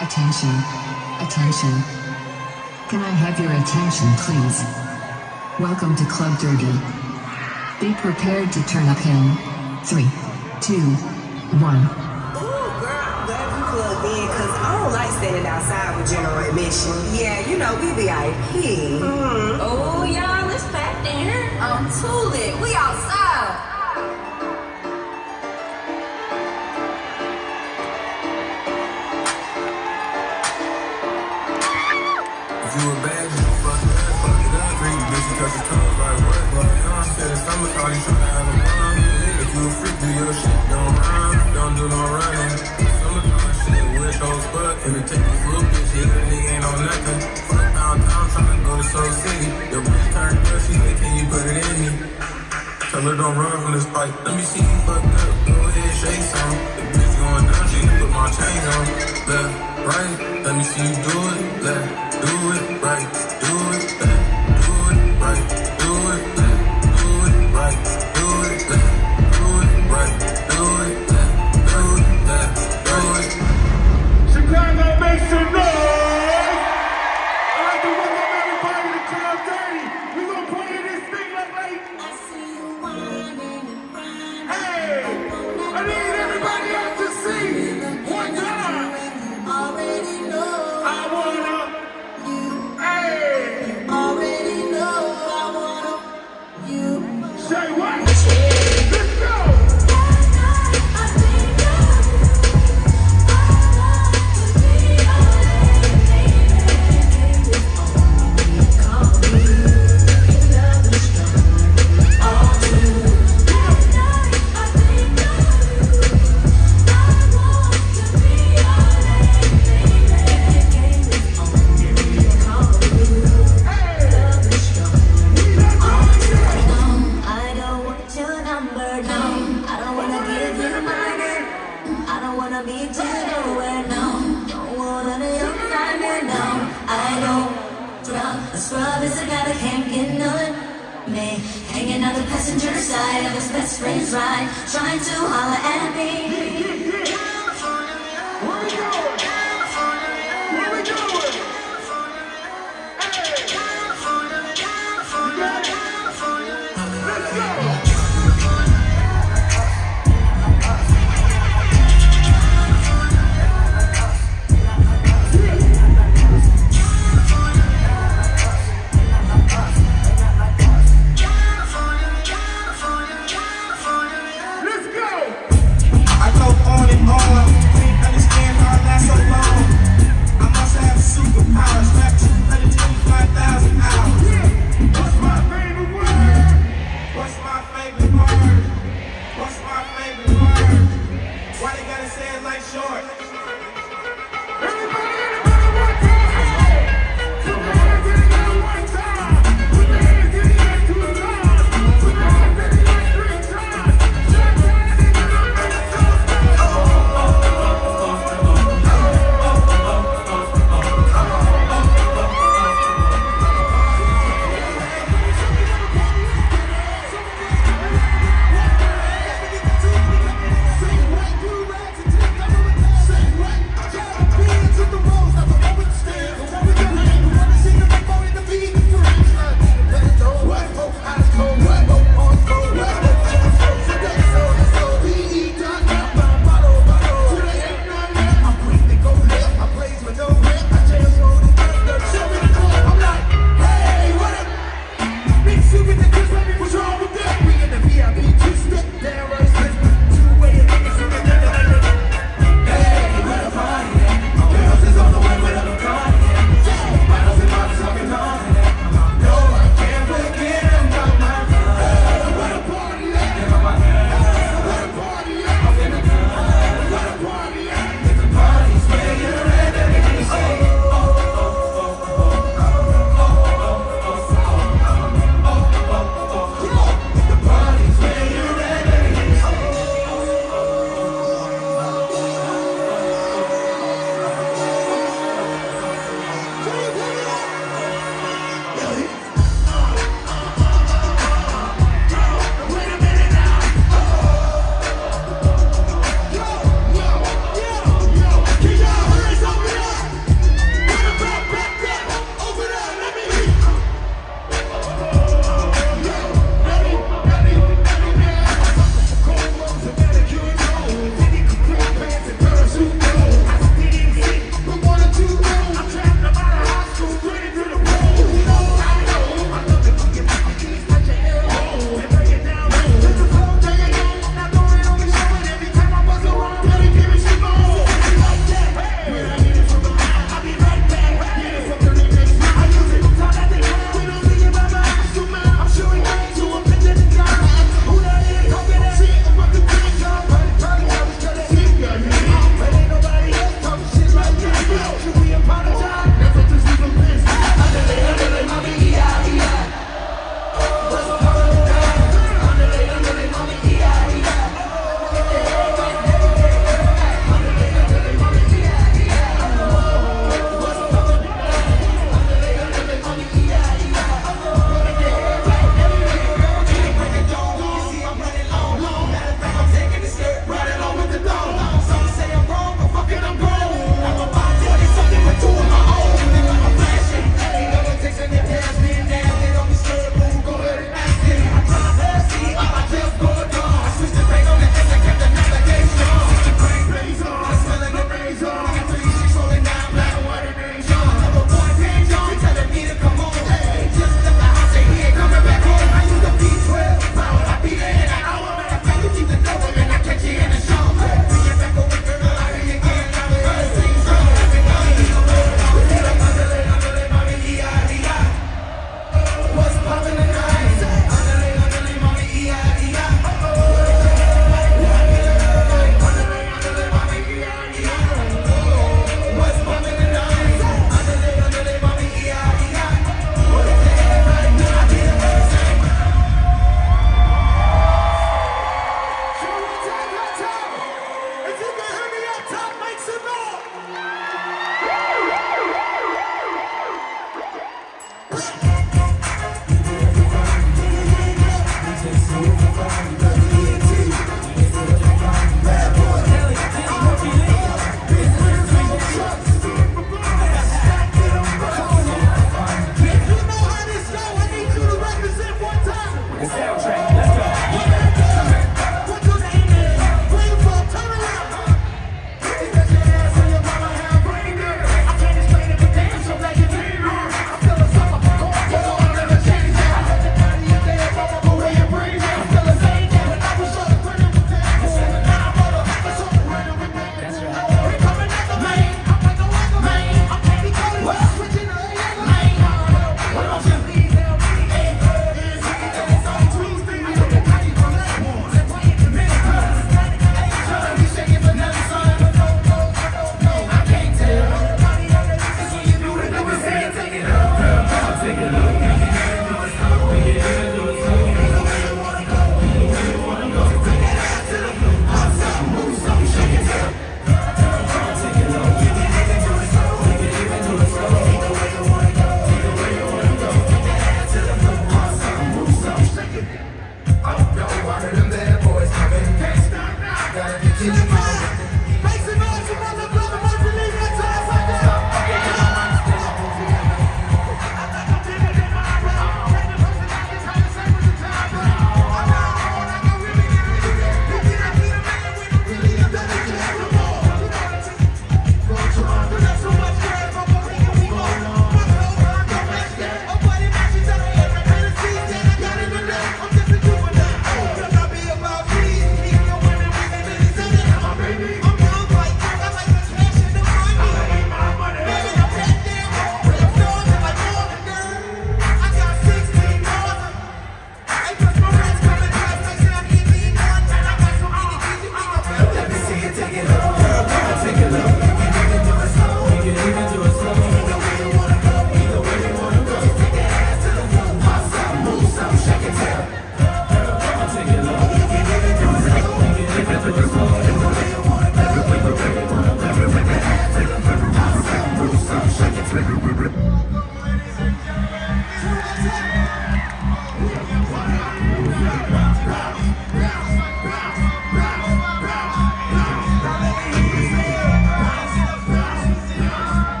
Attention. Attention. Can I have your attention, please? Welcome to Club Dirty. Be prepared to turn up in three, two, one. Ooh, girl, I'm glad you plugged in because I don't like standing outside with general admission. Yeah, you know, we VIP. Mm-hmm. Oh, y'all, it's packed in here. I'm too lit. We outside. Summertime, you tryna have a fun. If you a freak, do your shit, don't run, don't do no running. Summertime shit, fuck. If it take this little bitch, yeah, that nigga ain't on nothing. Fuck downtown, tryna go to Soul City. Your bitch turned thirsty, like, can you put it in me? Tell her don't run from this pipe. Let me see you fucked up. Go ahead, shake some. The bitch going down, she put my chain on. Left, right. Let me see you do it. Left, do it, right.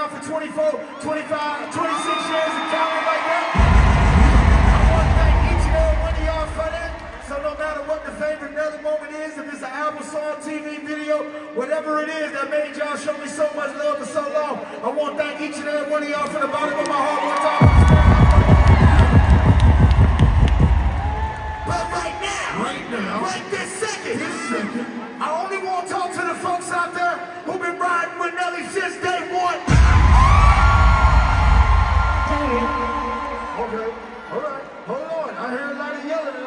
Down for 24, 25, 26 years and counting like that. I want to thank each and every one of y'all for that. So no matter what the favorite Nelly moment is, if it's an album song, TV video, whatever it is that made y'all show me so much love for so long, I want to thank each and every one of y'all from the bottom of my heart one time. But right now, Right now. right this second, This second. I only want to talk to the folks out there who've been riding with Nelly since day one.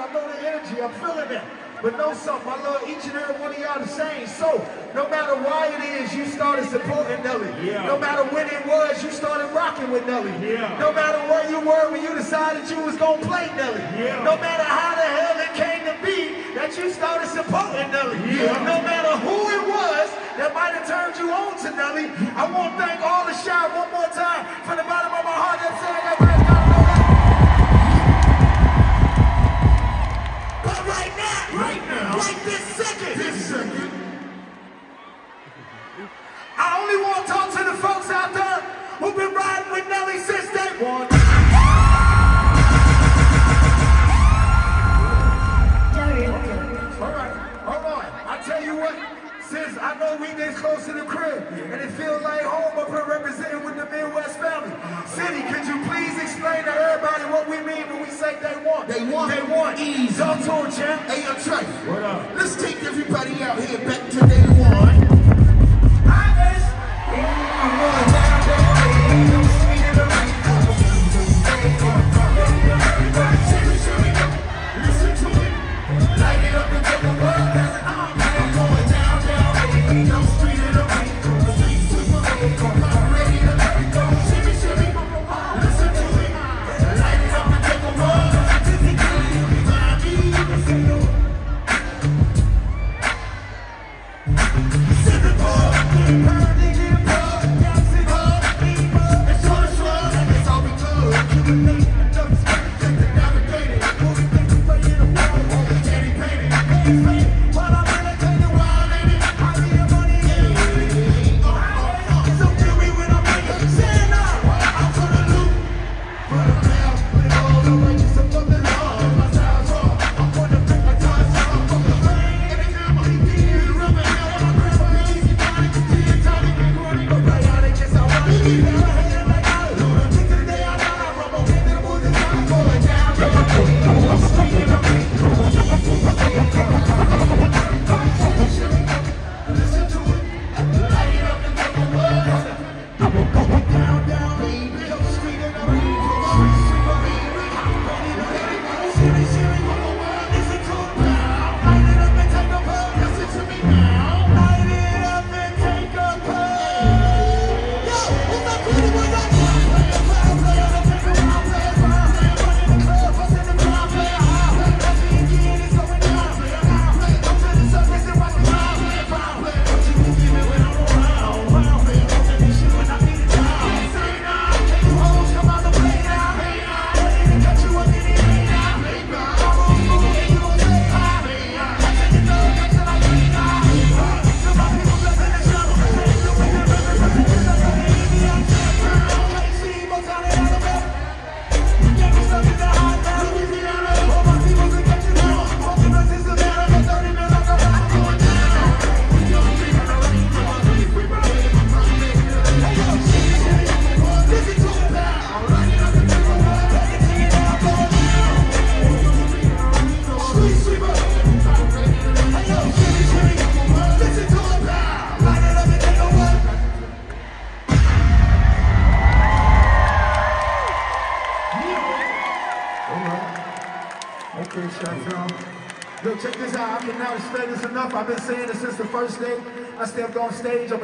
I know the energy. I'm feeling that. But know something, I love each and every one of y'all the same. So, no matter why it is you started supporting Nelly, Yeah. no matter when it was you started rocking with Nelly, Yeah. no matter where you were when you decided you was gonna play Nelly, Yeah. no matter how the hell it came to be that you started supporting Nelly, Yeah. no matter who it was that might have turned you on to Nelly, I want to thank all the shot one more time from the bottom of my heart. That man Right this second, This second. I only want to talk to the folks out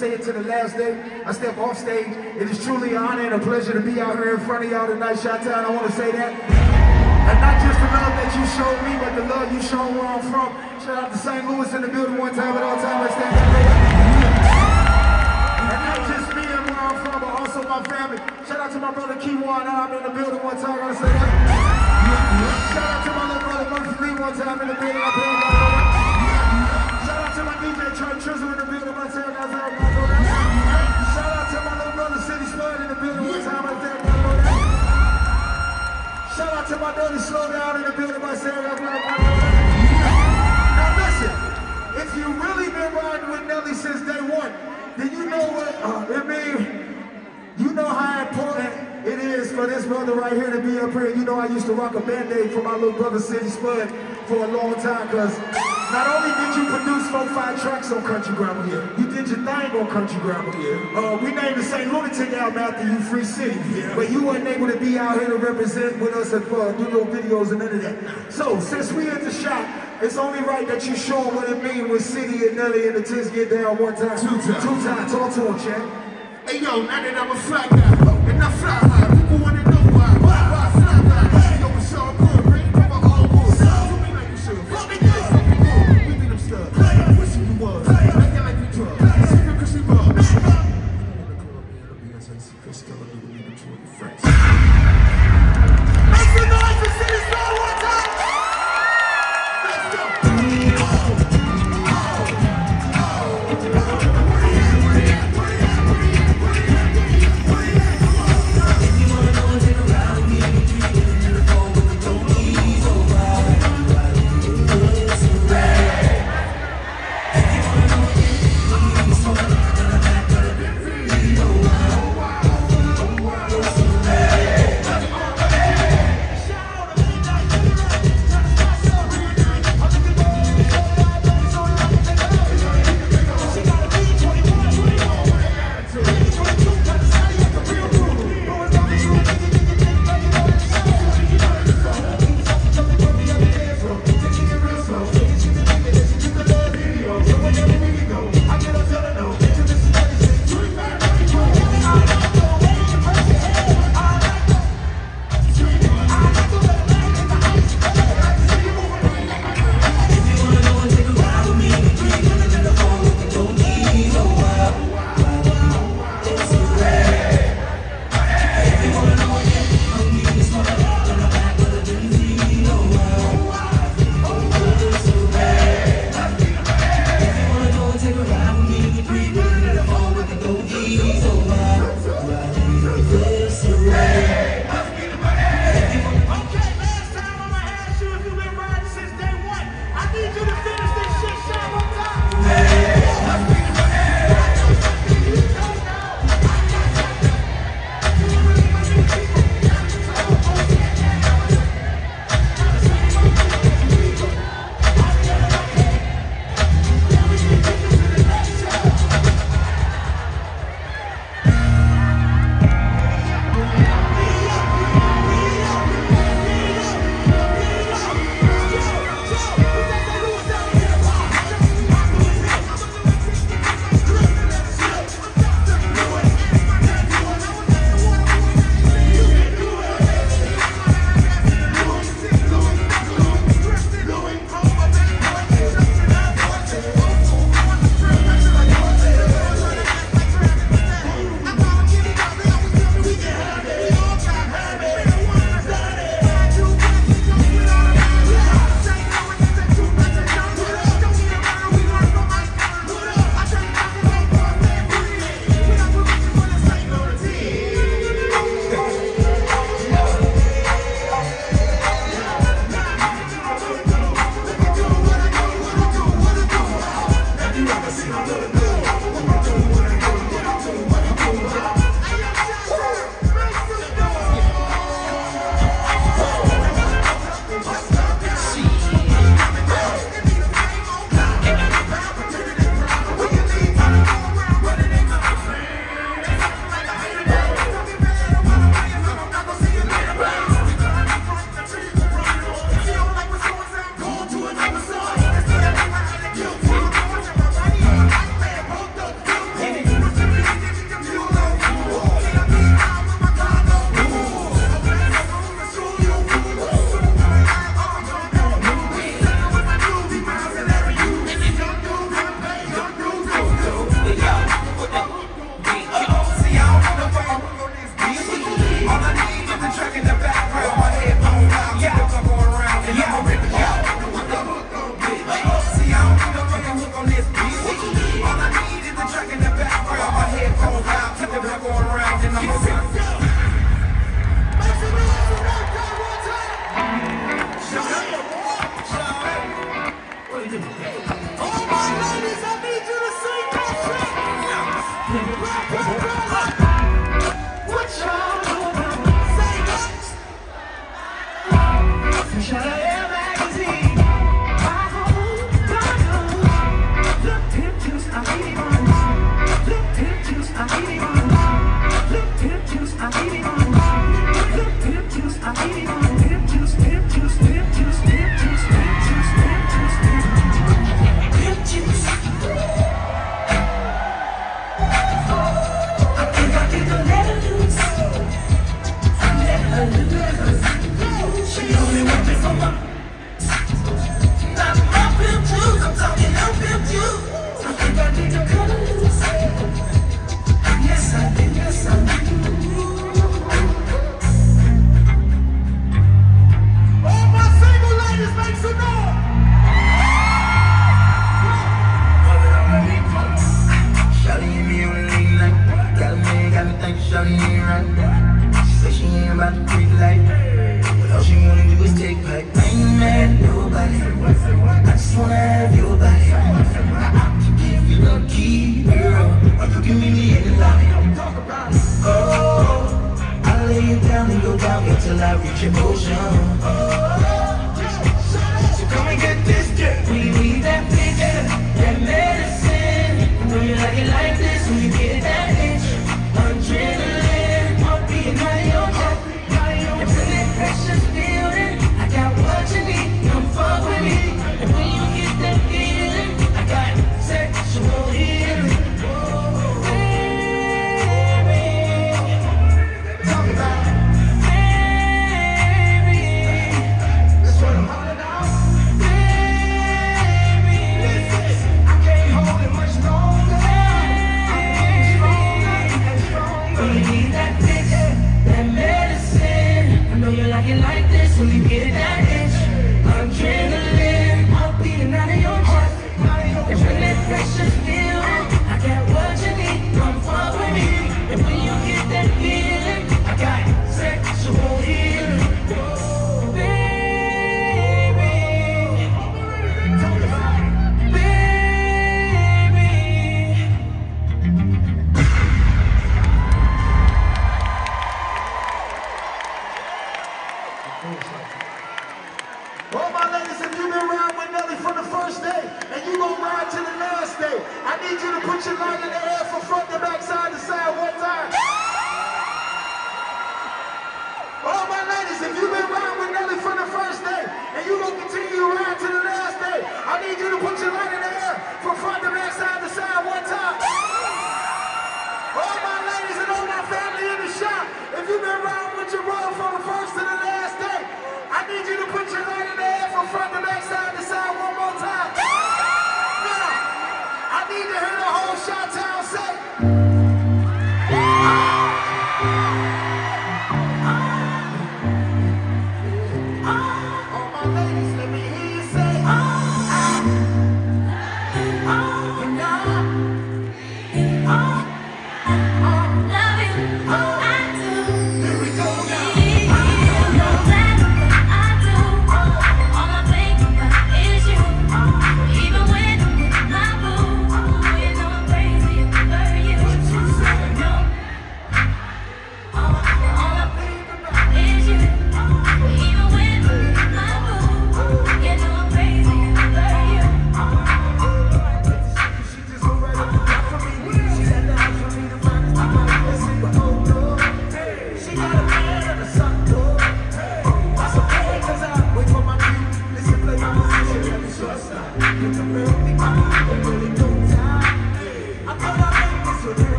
say it to the last day. I step off stage. It is truly an honor and a pleasure to be out here in front of y'all tonight, Chantel. I want to say that. And not just the love that you showed me, but the love you showed where I'm from. Shout out to St. Louis in the building one time at all time. Let's up. And not just me and where I'm from, but also my family. Shout out to my brother Kyjuan. I'm in the building one time. I gotta say that. Shout out to my little brother Murphy Lee one time in the building. I Trey Trizzle in the building. One time, guys, I go down. Shout out to my little brother, City Spud, in the building. One time, right there, I go down. Shout out to my daughter, Slow Down, in the building. One time, I go down. Now listen, if you really been riding with Nelly since day one, then you know what uh, it means. You know how important it is for this brother right here to be up here. You know I used to rock a band-aid for my little brother City Spud for a long time because not only did you produce four, five tracks on Country Grammar here, you did your thing on Country Grammar here. Uh, we named the St. Lunatic album after you, Free City. Yeah. But you weren't able to be out here to represent with us and uh, do no videos and none of that. So since we at the shop, it's only right that you show 'em what it means when City and Nelly and the Tiz get down one time. Two times. Two times. Talk to him, champ. Hey yo, now that I'm a fly guy, and I fly high, Make until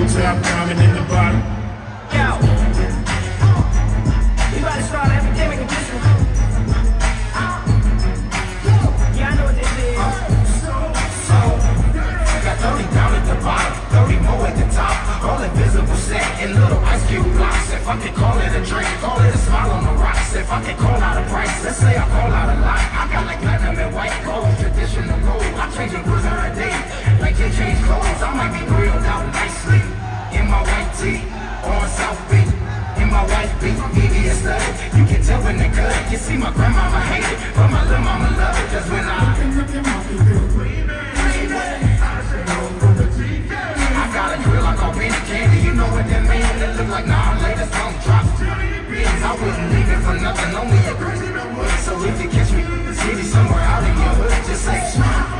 Had a whole top diamond in the bottom. Yo. We about to start an epidemic of this one. Yeah, I know what this is. Got 30 down at the bottom, 30 more at the top. All invisible set in little ice cube blocks. If I could call it a drink, call it a smile on the rocks. If I could call out a price, let's say I call out a lot. I got like platinum and white gold, traditional gold. I'm changing clothes every day, like they change clothes. I might be grilled out nicely in my white tee on South Beach. In my white beat, media study. You can tell when they cut. You see my grandmama hate it, but my little mama love it. Cause when I I got a grill, I call Benny Candy. You know what that mean? It look like nah, latest song drop. I wouldn't leave it for nothing, only a crazy So if you catch me, city somewhere out in your hood, just say smile.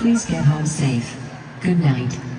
Please get home safe. Good night.